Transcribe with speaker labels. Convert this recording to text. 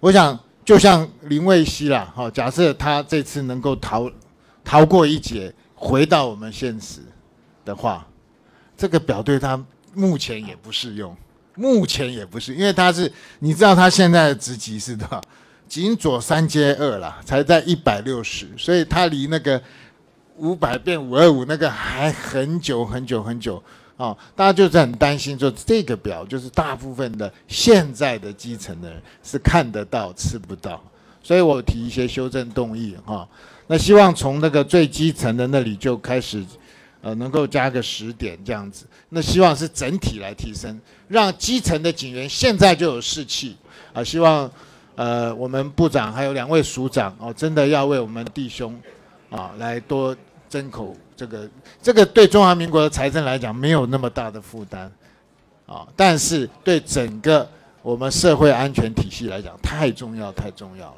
Speaker 1: 我想就像林卫熙啦，哈，假设他这次能够逃逃过一劫，回到我们现实的话，这个表对他目前也不适用，目前也不是，因为他是你知道他现在的职级是多少？仅左三阶二啦，才在一百六十，所以他离那个五百变五二五那个还很久很久很久啊！大家就是很担心，说这个表就是大部分的现在的基层的人是看得到吃不到，所以我提一些修正动议哈。那希望从那个最基层的那里就开始，呃，能够加个十点这样子。那希望是整体来提升，让基层的警员现在就有士气啊！希望。呃，我们部长还有两位署长哦，真的要为我们弟兄啊来多增口，这个这个对中华民国的财政来讲没有那么大的负担啊，但是对整个我们社会安全体系来讲太重要太重要了。